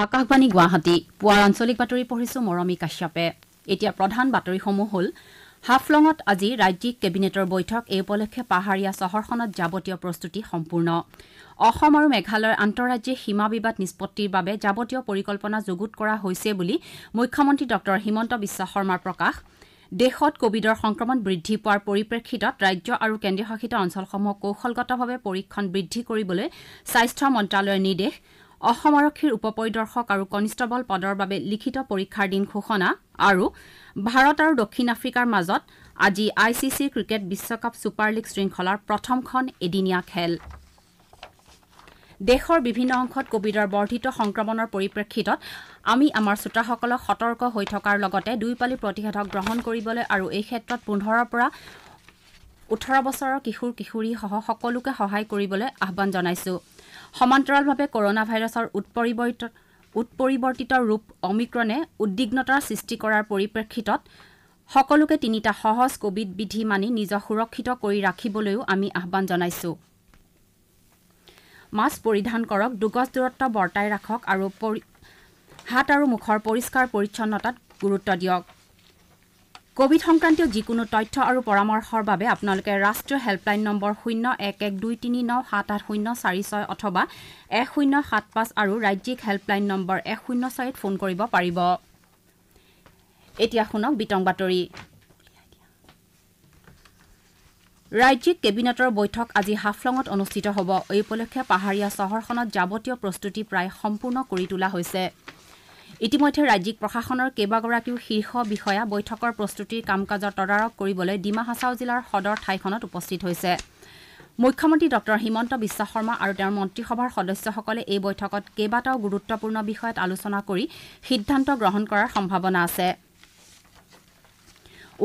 আকাশবাণী গুৱাহাটী। পুৱাৰ আঞ্চলিক বাতৰি পঢ়িছো মৰমী কাশ্যপে। এতিয়া প্ৰধান বাতৰিসমূহ হ'ল হাফলঙত আজি ৰাজ্যিক কেবিনেটৰ বৈঠক এই উপলক্ষে পাহাৰীয়া চহৰখনত যাৱতীয় প্ৰস্তুতি সম্পূৰ্ণ। অসম আৰু মেঘালয়ৰ আন্তঃৰাজ্যিক সীমা বিবাদ নিষ্পত্তিৰ বাবে যাৱতীয় পৰিকল্পনা যুগুত কৰা হৈছে বুলি মুখ্যমন্ত্ৰী ডঃ হিমন্ত বিশ্ব শৰ্মাৰ প্ৰকাশ। দেশত কভিডৰ সংক্ৰমণ বৃদ্ধি পোৱাৰ পৰিপ্ৰেক্ষিতত ৰাজ্য আৰু কেন্দ্ৰীয় শাসিত অঞ্চলসমূহক কৌশলগতভাৱে পৰীক্ষণ বৃদ্ধি কৰিবলৈ স্বাস্থ্য মন্ত্ৰালয়ৰ নিৰ্দেশ। অসম আৰক্ষীৰ উপ পৰিদৰ্শক আৰু কনিষ্টবল পদৰ বাবে লিখিত পৰীক্ষাৰ দিন ঘোষণা আৰু ভাৰত আৰু দক্ষিণ আফ্ৰিকাৰ মাজত আজি আই চি চিৰ ক্ৰিকেট বিশ্বকাপ ছুপাৰ লীগ শৃংখলাৰ প্ৰথমখন এদিনীয়া খেল। দেশৰ বিভিন্ন অংশত কভিডৰ বৰ্ধিত সংক্ৰমণৰ পৰিপ্ৰেক্ষিতত আমি আমাৰ শ্ৰোতাসকলক সতৰ্ক হৈ থকাৰ লগতে দুই পালি প্ৰতিষেধক গ্ৰহণ কৰিবলৈ আৰু এই ক্ষেত্ৰত পোন্ধৰৰ পৰা ওঠৰ বছৰৰ কিশোৰ কিশোৰীসহ সকলোকে সহায় কৰিবলৈ আহান জনাইছো। সমান্তৰালভাৱে কৰনা ভাইৰাছৰ উৎপৰিৱৰ্তিত ৰূপ অমিক্ৰণে উদ্বিগ্নতাৰ সৃষ্টি কৰাৰ পৰিপ্ৰেক্ষিতত সকলোকে তিনিটা সহজ কভিড বিধি মানি নিজক সুৰক্ষিত কৰি ৰাখিবলৈও আমি আহান জনাইছো। মাস্ক পৰিধান কৰক দুগজ দূৰত্ব বৰ্তাই ৰাখক আৰু হাত আৰু মুখৰ পৰিষ্কাৰ পৰিচ্ছন্নতাত গুৰুত্ব দিয়ক। কভিড সংক্ৰান্তীয় যিকোনো তথ্য আৰু পৰামৰ্শৰ বাবে আপোনালোকে ৰাষ্ট্ৰীয় হেল্পলাইন নম্বৰ শূন্য এক এক দুই তিনি ন সাত আঠ শূন্য চাৰি ছয় অথবা এক শূন্য সাত পাঁচ আৰু ৰাজ্যিক হেল্পলাইন নম্বৰ এক শূন্য ছয়ত ফোন কৰিব পাৰিব। ৰাজ্যিক কেবিনেটৰ বৈঠক আজি হাফলঙত অনুষ্ঠিত হ'ব। এই উপলক্ষে পাহাৰীয়া চহৰখনত যাৱতীয় প্ৰস্তুতি প্ৰায় সম্পূৰ্ণ কৰি তোলা হৈছে। ইতিমধ্যে ৰাজ্যিক প্ৰশাসনৰ কেইবাগৰাকীও শীৰ্ষ বিষয়া বৈঠকৰ প্ৰস্তুতিৰ কাম কাজৰ তদাৰক কৰিবলৈ ডিমা হাছাও জিলাৰ সদৰ ঠাইখনত উপস্থিত হৈছে। মুখ্যমন্ত্ৰী ডঃ হিমন্ত বিশ্ব শৰ্মা আৰু তেওঁৰ মন্ত্ৰীসভাৰ সদস্যসকলে এই বৈঠকত কেইবাটাও গুৰুত্বপূৰ্ণ বিষয়ত আলোচনা কৰি সিদ্ধান্ত গ্ৰহণ কৰাৰ সম্ভাৱনা আছে।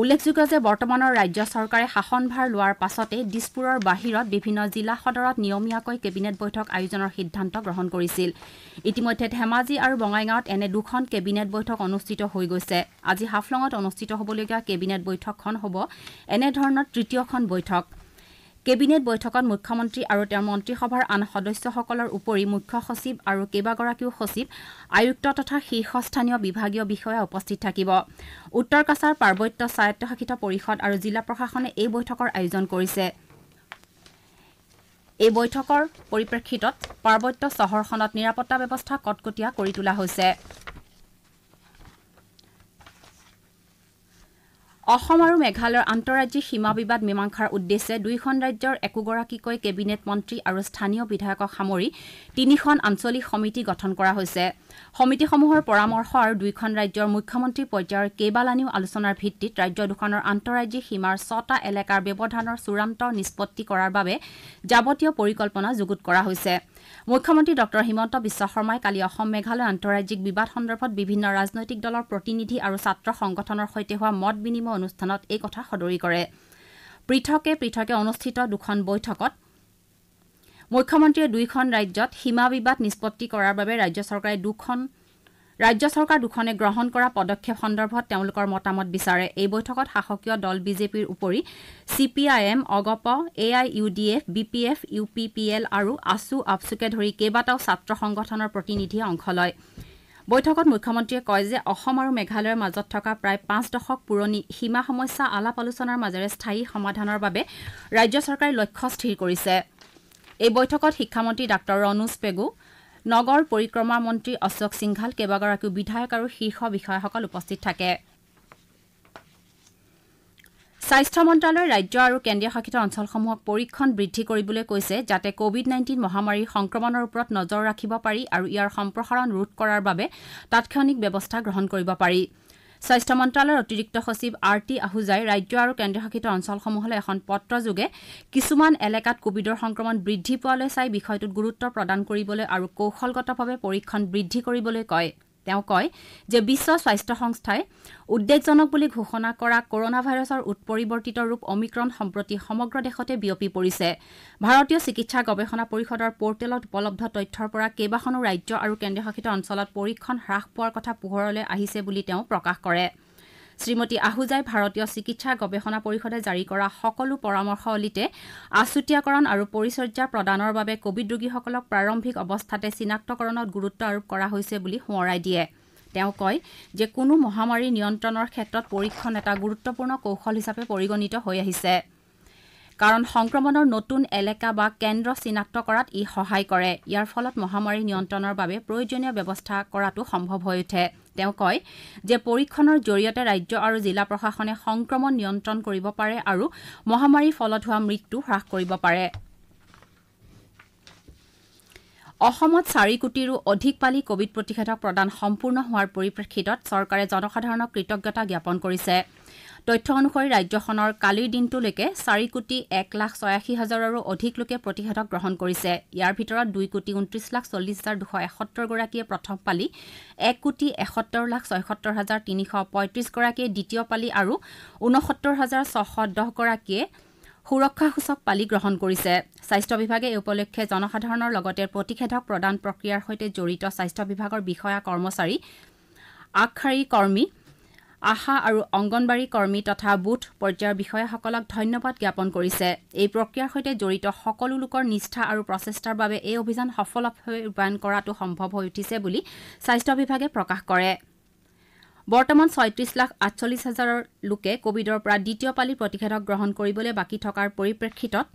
উল্লেখযোগ্য যে বৰ্তমানৰ ৰাজ্য চৰকাৰে শাসনভাৰ লোৱাৰ পাছতে দিছপুৰৰ বাহিৰত বিভিন্ন জিলা সদৰত নিয়মীয়াকৈ কেবিনেট বৈঠক আয়োজনৰ সিদ্ধান্ত গ্ৰহণ কৰিছিল। ইতিমধ্যে ধেমাজি আৰু বঙাইগাঁৱত এনে দুখন কেবিনেট বৈঠক অনুষ্ঠিত হৈ গৈছে। আজি হাফলঙত অনুষ্ঠিত হ'বলগীয়া কেবিনেট বৈঠকখন হ'ব এনেধৰণৰ তৃতীয়খন বৈঠক। কেবিনেট বৈঠকত মুখ্যমন্ত্ৰী আৰু তেওঁৰ মন্ত্ৰীসভাৰ আন সদস্যসকলৰ উপৰি মুখ্য সচিব আৰু কেইবাগৰাকীও সচিব আয়ুক্ত তথা শীৰ্ষস্থানীয় বিভাগীয় বিষয়া উপস্থিত থাকিব। উত্তৰ কাছাৰ পাৰ্বত্য স্বায়ত্তশাসিত পৰিষদ আৰু জিলা প্ৰশাসনে এই বৈঠকৰ আয়োজন কৰিছে। এই বৈঠকৰ পৰিপ্ৰেক্ষিতত পাৰ্বত্য চহৰখনত নিৰাপত্তা ব্যৱস্থা কটকটীয়া কৰি তোলা হৈছে। অসম আৰু মেঘালয়ৰ আন্তঃৰাজ্যিক সীমা বিবাদ মীমাংসাৰ উদ্দেশ্যে দুয়োখন ৰাজ্যৰ একোগৰাকীকৈ কেবিনেট মন্ত্ৰী আৰু স্থানীয় বিধায়কক সামৰি তিনিখন আঞ্চলিক সমিতি গঠন কৰা হৈছে। সমিতিসমূহৰ পৰামৰ্শ আৰু দুয়োখন ৰাজ্যৰ মুখ্যমন্ত্ৰী পৰ্যায়ৰ কেইবালানিও আলোচনাৰ ভিত্তিত ৰাজ্য দুখনৰ আন্তঃৰাজ্যিক সীমাৰ ছটা এলেকাৰ ব্যৱধানৰ চূড়ান্ত নিষ্পত্তি কৰাৰ বাবে যাৱতীয় পৰিকল্পনা যুগুত কৰা হৈছে। মুখ্যমন্ত্ৰী ডঃ হিমন্ত বিশ্ব শৰ্মাই কালি অসম মেঘালয় আন্তঃৰাজ্যিক বিবাদ সন্দৰ্ভত বিভিন্ন ৰাজনৈতিক দলৰ প্ৰতিনিধি আৰু ছাত্ৰ সংগঠনৰ সৈতে হোৱা মত বিনিময় অনুষ্ঠানত এই কথা সদৰি কৰে। পৃথকে পৃথকে অনুষ্ঠিত দুখন বৈঠকত মুখ্যমন্ত্ৰীয়ে দুয়োখন ৰাজ্যত সীমা বিবাদ নিষ্পত্তি কৰাৰ বাবে ৰাজ্য চৰকাৰে দুখন ৰাজ্য চৰকাৰ দুখনে গ্ৰহণ কৰা পদক্ষেপ সন্দৰ্ভত তেওঁলোকৰ মতামত বিচাৰে। এই বৈঠকত শাসকীয় দল বিজেপিৰ উপৰি C P I M AGP A I U D F B P F U P P L আৰু আছু আফচুকে ধৰি কেইবাটাও ছাত্ৰ সংগঠনৰ প্ৰতিনিধিয়ে অংশ লয়। বৈঠকত মুখ্যমন্ত্ৰীয়ে কয় যে অসম আৰু মেঘালয়ৰ মাজত থকা প্ৰায় পাঁচ দশক পুৰণি সীমা সমস্যা আলাপ আলোচনাৰ মাজেৰে স্থায়ী সমাধানৰ বাবে ৰাজ্য চৰকাৰে লক্ষ্য স্থিৰ কৰিছে। এই বৈঠকত শিক্ষামন্ত্ৰী ডাঃ ৰণোজ পেগু নগৰ পৰিক্ৰমা মন্ত্ৰী অশোক সিংঘাল কেইবাগৰাকীও বিধায়ক আৰু শীৰ্ষ বিষয়াসকল উপস্থিত থাকে। স্বাস্থ্য মন্ত্ৰালয়ে ৰাজ্য আৰু কেন্দ্ৰীয় শাসিত অঞ্চলসমূহক পৰীক্ষণ বৃদ্ধি কৰিবলৈ কৈছে যাতে কভিড নাইণ্টিন মহামাৰীৰ সংক্ৰমণৰ ওপৰত নজৰ ৰাখিব পাৰি আৰু ইয়াৰ সম্প্ৰসাৰণ ৰোধ কৰাৰ বাবে তাৎক্ষণিক ব্যৱস্থা গ্ৰহণ কৰিব পাৰি। স্বাস্থ্য মন্ত্ৰালয়ৰ অতিৰিক্ত সচিব আৰ টি আহুজাই ৰাজ্য আৰু কেন্দ্ৰীয় শাসিত অঞ্চলসমূহলৈ এখন পত্ৰযোগে কিছুমান এলেকাত কভিডৰ সংক্ৰমণ বৃদ্ধি পোৱালৈ চাই বিষয়টোত গুৰুত্ব প্ৰদান কৰিবলৈ আৰু কৌশলগতভাৱে পৰীক্ষণ বৃদ্ধি কৰিবলৈ কয়। তেওঁ কয় যে বিশ্ব স্বাস্থ্য সংস্থাই উদ্বেগজনক বুলি ঘোষণা কৰা কৰনা ভাইৰাছৰ উৎপৰিৱৰ্তিত ৰূপ অমিক্ৰণ সম্প্ৰতি সমগ্ৰ দেশতে বিয়পি পৰিছে। ভাৰতীয় চিকিৎসা গৱেষণা পৰিষদৰ পৰ্টেলত উপলব্ধ তথ্যৰ পৰা কেইবাখনো ৰাজ্য আৰু কেন্দ্ৰীয় শাসিত অঞ্চলত পৰীক্ষণ হ্ৰাস পোৱাৰ কথা পোহৰলৈ আহিছে বুলি তেওঁ প্ৰকাশ কৰে। শ্ৰীমতী আহুজাই ভাৰতীয় চিকিৎসা গৱেষণা পৰিষদে জাৰি কৰা সকলো পৰামৰ্শৱলীতে আছুতীয়াকৰণ আৰু পৰিচৰ্যা প্ৰদানৰ বাবে কভিড ৰোগীসকলক প্ৰাৰম্ভিক অৱস্থাতে চিনাক্তকৰণত গুৰুত্ব আৰোপ কৰা হৈছে বুলি সোঁৱৰাই দিয়ে। তেওঁ কয় যে কোনো মহামাৰী নিয়ন্ত্ৰণৰ ক্ষেত্ৰত পৰীক্ষণ এটা গুৰুত্বপূৰ্ণ কৌশল হিচাপে পৰিগণিত হৈ আহিছে। কাৰণ সংক্ৰমণৰ নতুন এলেকা বা কেন্দ্ৰ চিনাক্ত কৰাত ই সহায় কৰে। ইয়াৰ ফলত মহামাৰী নিয়ন্ত্ৰণৰ বাবে প্ৰয়োজনীয় ব্যৱস্থা কৰাটো সম্ভৱ হৈ উঠে। তেওঁ কয় যে পৰীক্ষণৰ জৰিয়তে ৰাজ্য আৰু জিলা প্ৰশাসনে সংক্ৰমণ নিয়ন্ত্ৰণ কৰিব পাৰে আৰু মহামাৰীৰ ফলত হোৱা মৃত্যু হ্ৰাস কৰিব পাৰে। অসমত চাৰি কোটিৰো অধিক পালি কভিড প্ৰতিষেধক প্ৰদান সম্পূৰ্ণ হোৱাৰ পৰিপ্ৰেক্ষিতত চৰকাৰে জনসাধাৰণক কৃতজ্ঞতা জ্ঞাপন কৰিছে। তথ্য অনুসৰি ৰাজ্যখনৰ কালিৰ দিনটোলৈকে চাৰি কোটি এক লাখ ছয়াশী হাজাৰৰো অধিক লোকে প্ৰতিষেধক গ্ৰহণ কৰিছে। ইয়াৰ ভিতৰত দুই কোটি ঊনত্ৰিছ লাখ চল্লিছ হাজাৰ দুশ এসত্তৰগৰাকীয়ে প্ৰথম পালি এক কোটি এসত্তৰ লাখ ছয়সত্তৰ হাজাৰ তিনিশ পঁয়ত্ৰিছগৰাকীয়ে দ্বিতীয় পালি আৰু ঊনসত্তৰ হাজাৰ ছশ দহগৰাকীয়ে সুৰক্ষাসূচক পালি গ্ৰহণ কৰিছে। স্বাস্থ্য বিভাগে এই উপলক্ষে জনসাধাৰণৰ লগতে প্ৰতিষেধক প্ৰদান প্ৰক্ৰিয়াৰ সৈতে জড়িত স্বাস্থ্য বিভাগৰ বিষয়া কৰ্মচাৰী আগশাৰী কৰ্মী আশা আৰু অংগনবাড়ী কৰ্মী তথা বুথ পৰ্যায়ৰ বিষয়াসকলক ধন্যবাদ জ্ঞাপন কৰিছে। এই প্ৰক্ৰিয়াৰ সৈতে জড়িত সকলো লোকৰ নিষ্ঠা আৰু প্ৰচেষ্টাৰ বাবে এই অভিযান সফলভাৱে ৰূপায়ণ কৰাটো সম্ভৱ হৈ উঠিছে বুলি স্বাস্থ্য বিভাগে প্ৰকাশ কৰে। বৰ্তমান ছয়ত্ৰিছ লাখ আঠচল্লিছ হাজাৰৰ লোকে কভিডৰ পৰা দ্বিতীয় পালি প্ৰতিষেধক গ্ৰহণ কৰিবলৈ বাকী থকাৰ পৰিপ্ৰেক্ষিতত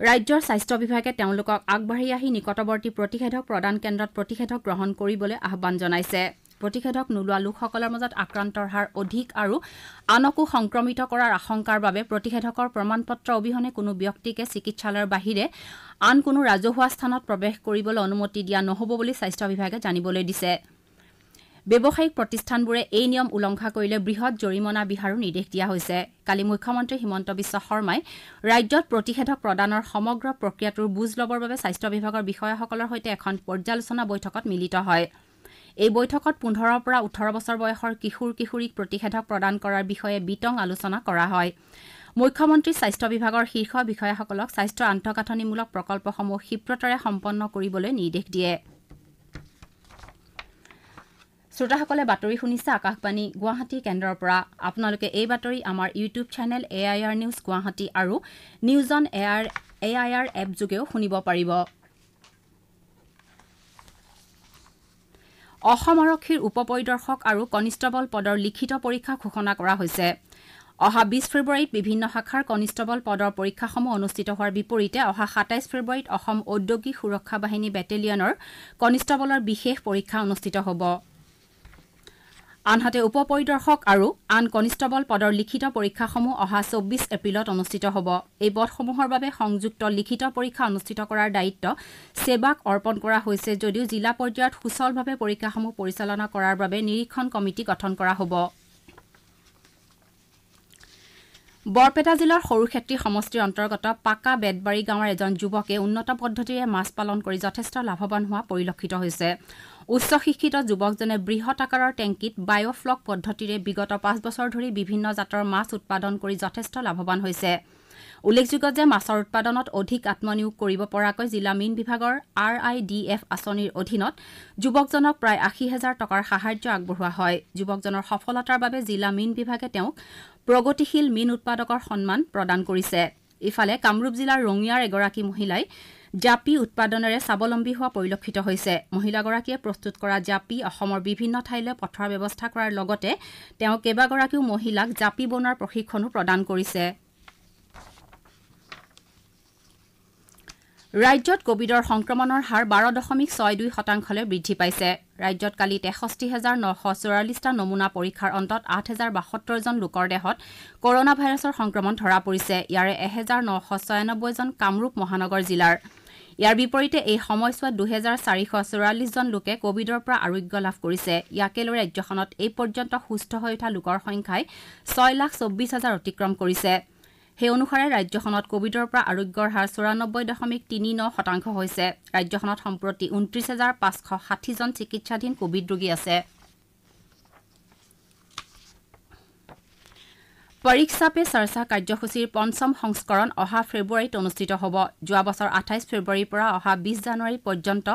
ৰাজ্যৰ স্বাস্থ্য বিভাগে তেওঁলোকক আগবাঢ়ি আহি নিকটৱৰ্তী প্ৰতিষেধক প্ৰদান কেন্দ্ৰত প্ৰতিষেধক গ্ৰহণ কৰিবলৈ আহান জনাইছে। প্ৰতিষেধক নোলোৱা লোকসকলৰ মাজত আক্ৰান্তৰ হাৰ অধিক আৰু আনকো সংক্ৰমিত কৰাৰ আশংকাৰ বাবে প্ৰতিষেধকৰ প্ৰমাণ পত্ৰ অবিহনে কোনো ব্যক্তিকে চিকিৎসালয়ৰ বাহিৰে আন কোনো ৰাজহুৱা স্থানত প্ৰৱেশ কৰিবলৈ অনুমতি দিয়া নহ'ব বুলি স্বাস্থ্য বিভাগে জানিবলৈ দিছে। ব্যৱসায়িক প্ৰতিষ্ঠানবোৰে এই নিয়ম উলংঘা কৰিলে বৃহৎ জৰিমনা বিহাৰো নিৰ্দেশ দিয়া হৈছে। কালি মুখ্যমন্ত্ৰী হিমন্ত বিশ্ব শৰ্মাই ৰাজ্যত প্ৰতিষেধক প্ৰদানৰ সমগ্ৰ প্ৰক্ৰিয়াটোৰ বুজ ল'বৰ বাবে স্বাস্থ্য বিভাগৰ বিষয়াসকলৰ সৈতে এখন পৰ্যালোচনা বৈঠকত মিলিত হয়। এই বৈঠকত পোন্ধৰৰ পৰা ওঠৰ বছৰ বয়সৰ কিশোৰ কিশোৰীক প্ৰতিষেধক প্ৰদান কৰাৰ বিষয়ে বিতং আলোচনা কৰা হয়। মুখ্যমন্ত্ৰী স্বাস্থ্য বিভাগৰ শীৰ্ষ বিষয়াসকলক স্বাস্থ্য আন্তঃগাঁথনিমূলক প্ৰকল্পসমূহ ক্ষীপ্ৰতাৰে সম্পন্ন কৰিবলৈ নিৰ্দেশ দিয়ে। শ্ৰোতাসকলে বাতৰি শুনিছে আকাশবাণী গুৱাহাটী কেন্দ্ৰৰ পৰা। আপোনালোকে এই বাতৰি আমাৰ YouTube channel A I R news Guwahati আৰু news on A I R app যোগেও শুনিব পাৰিব। অসম আৰক্ষীৰ উপ পৰিদৰ্শক আৰু কনিষ্টবল পদৰ লিখিত পৰীক্ষা ঘোষণা কৰা হৈছে। অহা বিছ ফেব্ৰুৱাৰীত বিভিন্ন শাখাৰ কনিষ্টবল পদৰ পৰীক্ষাসমূহ অনুষ্ঠিত হোৱাৰ বিপৰীতে অহা সাতাইছ ফেব্ৰুৱাৰীত অসম ঔদ্যোগিক সুৰক্ষা বাহিনী বেটেলিয়নৰ কনিষ্টবলৰ বিশেষ পৰীক্ষা অনুষ্ঠিত হ'ব। আনহাতে উপ পৰিদৰ্শক আৰু আন কনিষ্টবল পদৰ লিখিত পৰীক্ষাসমূহ অহা চৌব্বিছ এপ্ৰিলত অনুষ্ঠিত হ'ব। এই পদসমূহৰ বাবে সংযুক্ত লিখিত পৰীক্ষা অনুষ্ঠিত কৰাৰ দায়িত্ব ছেবাক অৰ্পণ কৰা হৈছে যদিও জিলা পৰ্যায়ত সুচলভাৱে পৰীক্ষাসমূহ পৰিচালনা কৰাৰ বাবে নিৰীক্ষণ কমিটি গঠন কৰা হ'ব। বৰপেটা জিলাৰ সৰুক্ষেত্ৰী সমষ্টিৰ অন্তৰ্গত পাকা বেতবাৰী গাঁৱৰ এজন যুৱকে উন্নত পদ্ধতিৰে মাছ পালন কৰি যথেষ্ট লাভৱান হোৱা পৰিলক্ষিত হৈছে। উচ্চ শিক্ষিত যুৱকজনে বৃহৎ আকাৰৰ টেংকিত বায়'ফ্লক পদ্ধতিৰে বিগত পাঁচ বছৰ ধৰি বিভিন্ন জাতৰ মাছ উৎপাদন কৰি যথেষ্ট লাভৱান হৈছে। উল্লেখযোগ্য যে মাছৰ উৎপাদনত অধিক আত্মনিয়োগ কৰিব পৰাকৈ জিলা মীন বিভাগৰ আৰ আই ডি এফ আঁচনিৰ অধীনত যুৱকজনক প্ৰায় আশী হাজাৰ টকাৰ সাহায্য আগবঢ়োৱা হয়। যুৱকজনৰ সফলতাৰ বাবে জিলা মীন বিভাগে তেওঁক প্ৰগতিশীল মীন উৎপাদকৰ সন্মান প্ৰদান কৰিছে। ইফালে কামৰূপ জিলাৰ ৰঙিয়াৰ এগৰাকী মহিলাই জাপি উৎপাদনেৰে স্বাৱলম্বী হোৱা পৰিলক্ষিত হৈছে। মহিলাগৰাকীয়ে প্ৰস্তুত কৰা জাপি অসমৰ বিভিন্ন ঠাইলৈ পঠোৱাৰ ব্যৱস্থা কৰাৰ লগতে তেওঁ কেইবাগৰাকীও মহিলাক জাপি বনোৱাৰ প্ৰশিক্ষণো প্ৰদান কৰিছে। ৰাজ্যত কভিডৰ সংক্ৰমণৰ হাৰ বাৰ দশমিক ছয় দুই শতাংশলৈ বৃদ্ধি পাইছে। ৰাজ্যত কালি তেষষ্ঠি হাজাৰ নশ চৌৰাল্লিছটা নমুনা পৰীক্ষাৰ অন্তত আঠ হাজাৰ বাসত্তৰজন লোকৰ দেহত কৰনা ভাইৰাছৰ সংক্ৰমণ ধৰা পৰিছে। ইয়াৰে এহেজাৰ নশ ছয়ানব্বৈজন কামৰূপ মহানগৰ জিলাৰ। ইয়াৰ বিপৰীতে এই সময়ছোৱাত দুহেজাৰ চাৰিশ চৌৰাল্লিছজন লোকে কভিডৰ পৰা আৰোগ্য লাভ কৰিছে। ইয়াকে লৈ ৰাজ্যখনত এই পৰ্যন্ত সুস্থ হৈ উঠা লোকৰ সংখ্যাই ছয় লাখ চৌব্বিছ হাজাৰ অতিক্ৰম কৰিছে। সেই অনুসাৰে ৰাজ্যখনত কভিডৰ পৰা আৰোগ্যৰ হাৰ চৌৰানব্বৈ দশমিক তিনি ন শতাংশ হৈছে। ৰাজ্যখনত সম্প্ৰতি ঊনত্ৰিছ হাজাৰ পাঁচশ ষাঠিজন চিকিৎসাধীন কভিড ৰোগী আছে। পৰীক্ষা পে চৰ্চা কাৰ্যসূচীৰ পঞ্চম সংস্কৰণ অহা ফেব্ৰুৱাৰীত অনুষ্ঠিত হ'ব। যোৱা বছৰ আঠাইছ ফেব্ৰুৱাৰীৰ পৰা অহা বিছ জানুৱাৰী পৰ্যন্ত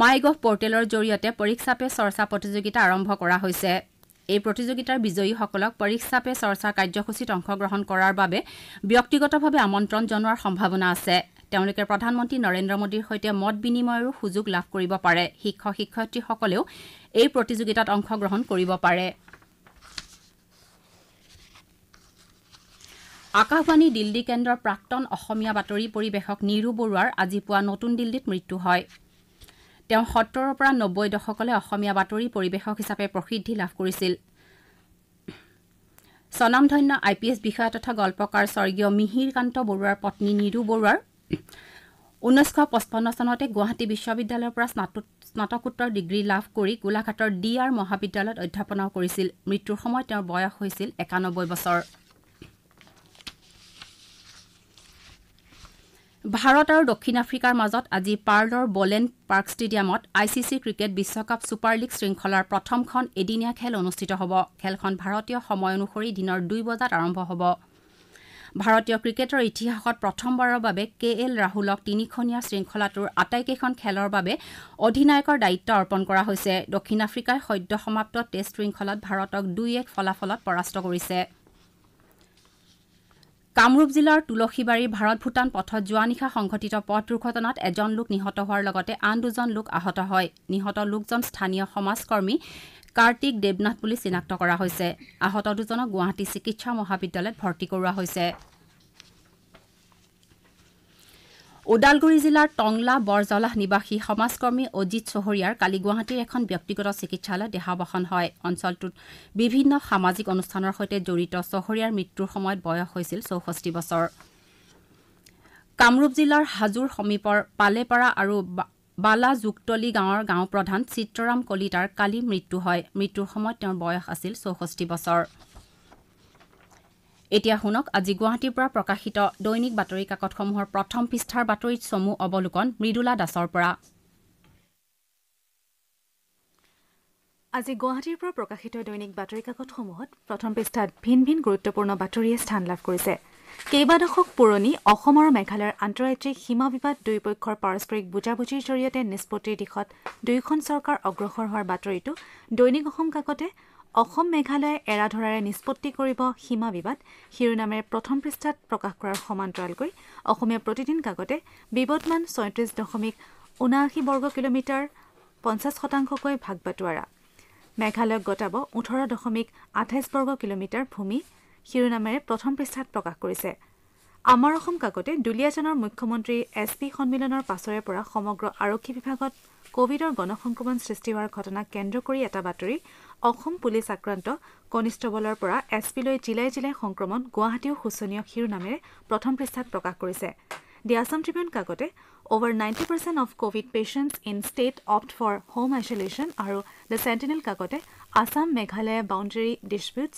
মাই গভ পৰ্টেলৰ জৰিয়তে পৰীক্ষা পে চৰ্চা প্ৰতিযোগিতা আৰম্ভ কৰা হৈছে। এই প্ৰতিযোগিতাৰ বিজয়ীসকলক পৰীক্ষা পে চৰ্চা কাৰ্যসূচীত অংশগ্ৰহণ কৰাৰ বাবে ব্যক্তিগতভাৱে আমন্ত্ৰণ জনোৱাৰ সম্ভাৱনা আছে। তেওঁলোকে প্ৰধানমন্ত্ৰী নৰেন্দ্ৰ মোদীৰ সৈতে মত বিনিময়ৰো সুযোগ লাভ কৰিব পাৰে। শিক্ষক শিক্ষয়িত্ৰীসকলেও এই প্ৰতিযোগিতাত অংশগ্ৰহণ কৰিব পাৰে। আকাশবাণী দিল্লী কেন্দ্ৰৰ প্ৰাক্তন অসমীয়া বাতৰি পৰিৱেশক নিৰু বৰুৱাৰ আজি পুৱা নতুন দিল্লীত মৃত্যু হয়। তেওঁ সত্তৰৰ পৰা নব্বৈ দশকলে অসমীয়া বাতৰি পৰিৱেশক হিচাপে প্ৰসিদ্ধি লাভ কৰিছিল। স্বনামধন্য আই পি এছ বিষয়া তথা গল্পকাৰ স্বৰ্গীয় মিহিৰকান্ত বৰুৱাৰ পত্নী নিৰু বৰুৱাৰ ঊনৈছশ পঁচপন্ন চনতে গুৱাহাটী বিশ্ববিদ্যালয়ৰ পৰা স্নাতকোত্তৰ ডিগ্ৰী লাভ কৰি গোলাঘাটৰ ডি আৰ মহাবিদ্যালয়ত অধ্যাপনাও কৰিছিল। মৃত্যুৰ সময়ত তেওঁৰ বয়স হৈছিল একানব্বৈ বছৰ। ভাৰত আৰু দক্ষিণ আফ্ৰিকাৰ মাজত আজি পাৰ্লৰ বলেণ্ড পাৰ্ক ষ্টেডিয়ামত আই চি চি ক্ৰিকেট বিশ্বকাপ ছুপাৰ লীগ শৃংখলাৰ প্ৰথমখন এদিনীয়া খেল অনুষ্ঠিত হ'ব। খেলখন ভাৰতীয় সময় অনুসৰি দিনৰ দুই বজাত আৰম্ভ হ'ব। ভাৰতীয় ক্ৰিকেটৰ ইতিহাসত প্ৰথমবাৰৰ বাবে কে এল ৰাহুলক তিনিখনীয়া শৃংখলাটোৰ আটাইকেইখন খেলৰ বাবে অধিনায়কৰ দায়িত্ব অৰ্পণ কৰা হৈছে। দক্ষিণ আফ্ৰিকাই সদ্য সমাপ্ত টেষ্ট শৃংখলাত ভাৰতক দুই এক ফলাফলত পৰাস্ত কৰিছে। কামৰূপ জিলাৰ তুলসীবাৰীৰ ভাৰত ভূটান পথত যোৱা নিশা সংঘটিত পথ দুৰ্ঘটনাত এজন লোক নিহত হোৱাৰ লগতে আন দুজন লোক আহত হয়। নিহত লোকজন স্থানীয় সমাজকৰ্মী কাৰ্তিক দেৱনাথ বুলি চিনাক্ত কৰা হৈছে। আহত দুজনক গুৱাহাটী চিকিৎসা মহাবিদ্যালয়ত ভৰ্তি কৰোৱা হৈছে। ওদালগুৰি জিলাৰ টংলা বৰজলাহ নিবাসী সমাজকৰ্মী অজিত চহৰীয়াৰ কালি গুৱাহাটীৰ এখন ব্যক্তিগত চিকিৎসালয়ত দেহাৱসান হয়। অঞ্চলটোত বিভিন্ন সামাজিক অনুষ্ঠানৰ সৈতে জড়িত চহৰীয়াৰ মৃত্যুৰ সময়ত বয়স হৈছিল চৌষষ্ঠি বছৰ। কামৰূপ জিলাৰ হাজোৰ সমীপৰ পালেপাৰা আৰু বালা যুগতলি গাঁৱৰ গাঁও প্ৰধান চিত্ৰৰাম কলিতাৰ কালি মৃত্যু হয়। মৃত্যুৰ সময়ত তেওঁৰ বয়স আছিল চৌষষ্ঠি বছৰ। এতিয়া শুনক আজি গুৱাহাটীৰ পৰা প্ৰকাশিত দৈনিক বাতৰি কাকতসমূহৰ প্ৰথম পৃষ্ঠাৰ বাতৰিত চমু অৱলোকন মৃদুলা দাসৰ পৰা। আজি গুৱাহাটীৰ পৰা প্ৰকাশিত দৈনিক বাতৰি কাকতসমূহত প্ৰথম পৃষ্ঠাত ভিন ভিন গুৰুত্বপূৰ্ণ বাতৰিয়ে স্থান লাভ কৰিছে। কেইবা দশক পুৰণি অসম আৰু মেঘালয়ৰ আন্তঃৰাজ্যিক সীমা বিবাদ দুয়োপক্ষৰ পাৰস্পৰিক বুজাবুজিৰ জৰিয়তে নিষ্পত্তিৰ দিশত দুয়োখন চৰকাৰ অগ্ৰসৰ হোৱাৰ বাতৰিটো দৈনিক অসম কাকতে অসম মেঘালয়ে এৰা ধৰাৰে নিষ্পত্তি কৰিব সীমা বিবাদ। শিৰোনামেৰে প্ৰথম পৃষ্ঠাত প্ৰকাশ কৰাৰ সমান্তৰালকৈ অসমীয়া প্ৰতিদিন কাকতে বিবদমান ছয়ত্ৰিছ দশমিক ঊনাশী বৰ্গ কিলোমিটাৰ পঞ্চাছ শতাংশকৈ ভাগ বাটোৱাৰা। মেঘালয়ক গতাব ওঠৰ দশমিক আঠাইছ বৰ্গ কিলোমিটাৰ ভূমি শিৰোনামেৰে প্ৰথম পৃষ্ঠাত প্ৰকাশ কৰিছে। আমাৰ অসম কাকতে দুলীয়াজানৰ মুখ্যমন্ত্ৰী এছ পি সন্মিলনৰ পাছৰে পৰা সমগ্ৰ আৰক্ষী বিভাগত কভিডৰ গণসংক্ৰমণ সৃষ্টি হোৱাৰ ঘটনাক কেন্দ্ৰ কৰি এটা বাতৰি অসম পুলিচ আক্ৰান্ত কনিষ্টবলৰ পৰা এছ পিলৈ জিলাই জিলাই সংক্ৰমণ গুৱাহাটীও শোচনীয় শিৰোনামেৰে প্ৰথম পৃষ্ঠাত প্ৰকাশ কৰিছে। The Assam Tribune কাকতে over ninety percent of covid patients in state opt for home isolation আৰু the Sentinel কাকতে Assam Meghalaya boundary disputes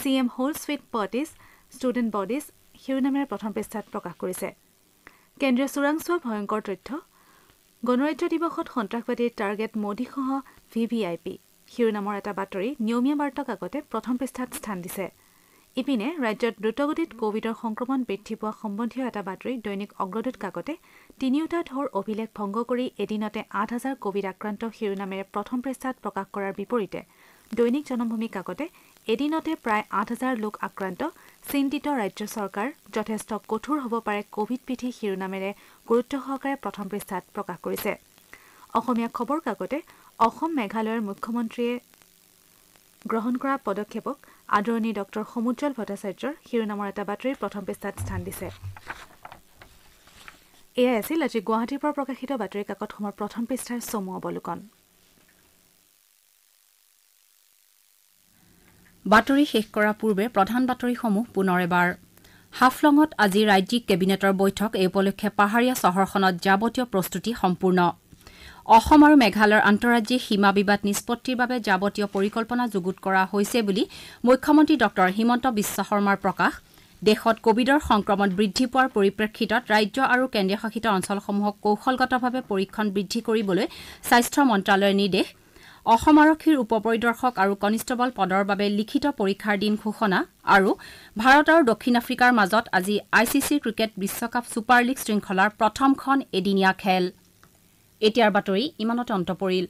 C M hold suit parties student bodies শিৰোনামেৰে প্ৰথম পৃষ্ঠাত প্ৰকাশ কৰিছে। কেন্দ্ৰীয় চোৰাংচোৱা ভয়ংকৰ তথ্য গণৰাজ্য দিৱসত সন্ত্ৰাসবাদীৰ টাৰ্গেট মোদীসহ ভি ভি আই পি শিৰোনামৰ এটা বাতৰি নিয়মীয়া বাৰ্তা কাকতে প্ৰথম পৃষ্ঠাত স্থান দিছে। ইপিনে ৰাজ্যত দ্ৰুতগতিত কভিডৰ সংক্ৰমণ বৃদ্ধি পোৱা সম্বন্ধীয় এটা বাতৰি দৈনিক অগ্ৰদূত কাকতে তিনিওটা ঢৌৰ অভিলেখ ভংগ কৰি এদিনতে আঠ হাজাৰ কভিড আক্ৰান্ত শিৰোনামেৰে প্ৰথম পৃষ্ঠাত প্ৰকাশ কৰাৰ বিপৰীতে দৈনিক জনমভূমি কাকতে এদিনতে প্ৰায় আঠ হাজাৰ লোক আক্ৰান্ত। চিন্তিত ৰাজ্য চৰকাৰ যথেষ্ট কঠোৰ হ'ব পাৰে কভিড বিধি শিৰোনামেৰে গুৰুত্ব সহকাৰে প্ৰথম পৃষ্ঠাত প্ৰকাশ কৰিছে। অসমীয়া খবৰ কাকতে অসম মেঘালয়ৰ মুখ্যমন্ত্ৰীয়ে গ্ৰহণ কৰা পদক্ষেপক আদৰণি ডঃ সমুজ্জ্বল ভট্টাচাৰ্যৰ শিৰোনামৰ এটা বাতৰিৰ প্ৰথম পৃষ্ঠাত স্থান দিছে। এয়াই আছিল আজি গুৱাহাটীৰ পৰা প্ৰকাশিত বাতৰি কাকতসমূহৰ প্ৰথম পৃষ্ঠাৰ চমু অৱলোকন। বাতৰি শেষ কৰাৰ পূৰ্বে প্ৰধান বাতৰিসমূহ পুনৰ এবাৰ। হাফলঙত আজি ৰাজ্যিক কেবিনেটৰ বৈঠক এই উপলক্ষে পাহাৰীয়া চহৰখনত যাৱতীয় প্ৰস্তুতি সম্পূৰ্ণ। অসম আৰু মেঘালয়ৰ আন্তঃৰাজ্যিক সীমা বিবাদ নিষ্পত্তিৰ বাবে যাৱতীয় পৰিকল্পনা যুগুত কৰা হৈছে বুলি মুখ্যমন্ত্ৰী ডঃ হিমন্ত বিশ্ব শৰ্মাৰ প্ৰকাশ। দেশত কভিডৰ সংক্ৰমণ বৃদ্ধি পোৱাৰ পৰিপ্ৰেক্ষিতত ৰাজ্য আৰু কেন্দ্ৰীয় শাসিত অঞ্চলসমূহক কৌশলগতভাৱে পৰীক্ষণ বৃদ্ধি কৰিবলৈ স্বাস্থ্য মন্ত্ৰালয়ৰ নিৰ্দেশ। অসম আৰক্ষীৰ উপ পৰিদৰ্শক আৰু কনিষ্টবল পদৰ বাবে লিখিত পৰীক্ষাৰ দিন ঘোষণা আৰু ভাৰত আৰু দক্ষিণ আফ্ৰিকাৰ মাজত আজি আই চি চি ক্ৰিকেট বিশ্বকাপ ছুপাৰ লীগ শৃংখলাৰ প্ৰথমখন এদিনীয়া খেল। এতিয়াৰ বাতৰি ইমানতে অন্ত পৰিল।